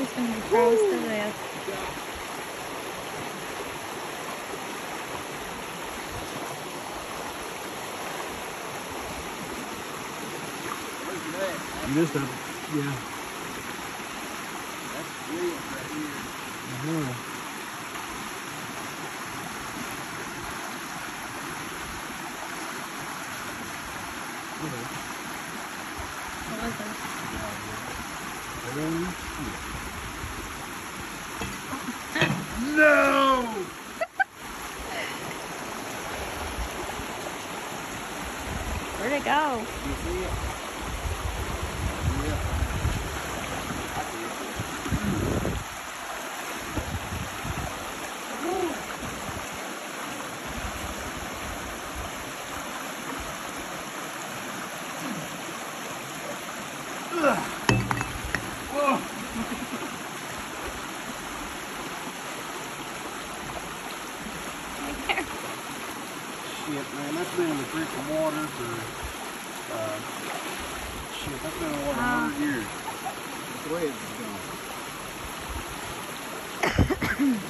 He's gonna be froze to death. You just have, yeah. That's brilliant right here. Uh-huh. What was it? No! Where'd it go? You see it? Yeah. I see it. Right there. Shit, man, that's been in the freaking water for, uh, shit, that's been in the water a Ah. hundred years. That's the way it's gone.